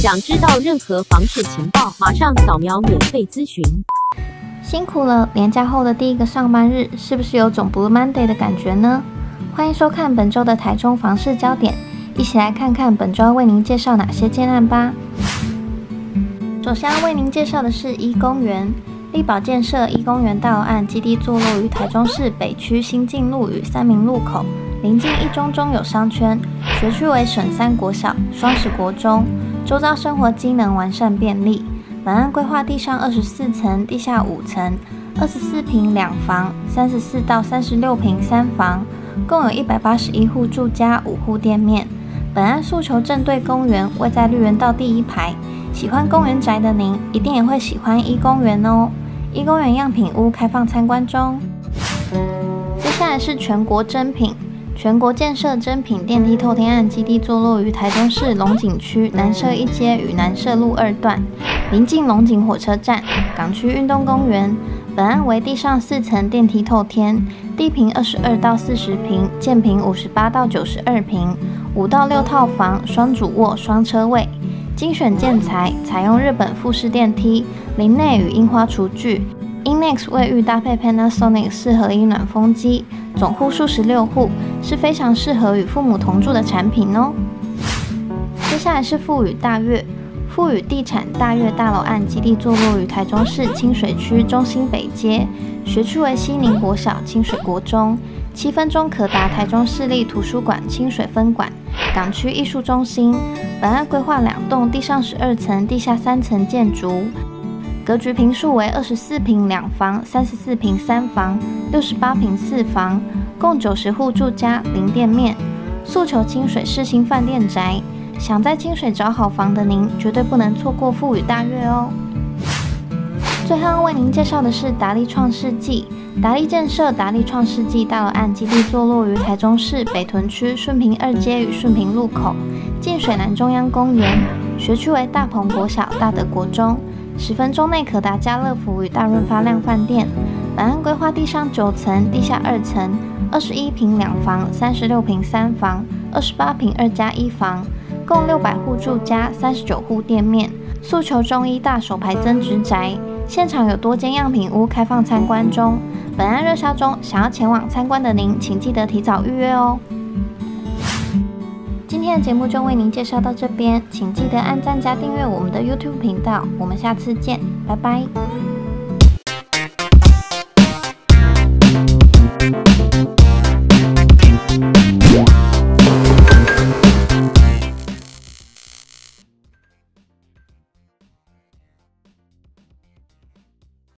想知道任何房市情报，马上扫描免费咨询。辛苦了，年假后的第一个上班日，是不是有种 Blue Monday 的感觉呢？欢迎收看本周的台中房市焦点，一起来看看本周为您介绍哪些建案吧。首先为您介绍的是一公园，力宝建设一公园道案基地坐落于台中市北区新进路与三明路口。临近一中中有商圈，学区为省三国小、双十国中，周遭生活机能完善便利。本案规划地上二十四层，地下五层，二十四平两房，三十四到三十六平三房，共有一百八十一户住家，五户店面。本案诉求正对公园，位在绿园道第一排。喜欢公园宅的您，一定也会喜欢一公园哦。一公园样品屋开放参观中。接下来是全国珍品。全国建设珍品电梯透天案基地坐落于台中市龙井区南社一街与南社路二段，临近龙井火车站、港区运动公园。本案为地上四层电梯透天，地坪二十二到四十平，建坪五十八到九十二平，五到六套房，双主卧、双车位，精选建材，采用日本复式电梯，林内与樱花厨具。Innex 卫浴搭配 Panasonic 四合一暖风机，总户数十六户，是非常适合与父母同住的产品哦。接下来是富宇大悦，富宇地产大悦大楼案基地坐落于台中市清水区中心北街，学区为西宁国小、清水国中，七分钟可达台中市立图书馆清水分馆、港区艺术中心。本案规划两栋地上十二层、地下三层建筑。格局平数为二十四平两房、三十四平三房、六十八平四房，共九十户住家，零店面。诉求清水市新饭店宅，想在清水找好房的您，绝对不能错过富宇大悦哦。最后为您介绍的是达利创世纪，达利建设达利创世纪大楼案基地坐落于台中市北屯区顺平二街与顺平路口，近水南中央公园，学区为大鹏国小、大德国中。十分钟内可达家乐福与大润发亮饭店。本案规划地上九层，地下二层，二十一平两房，三十六平三房，二十八平二加一房，共六百户住家，三十九户店面。诉求中医大手牌增值宅，现场有多间样品屋开放参观中。本案热销中，想要前往参观的您，请记得提早预约哦。今天的节目就为您介绍到这边，请记得按赞加订阅我们的 YouTube 频道，我们下次见，拜拜。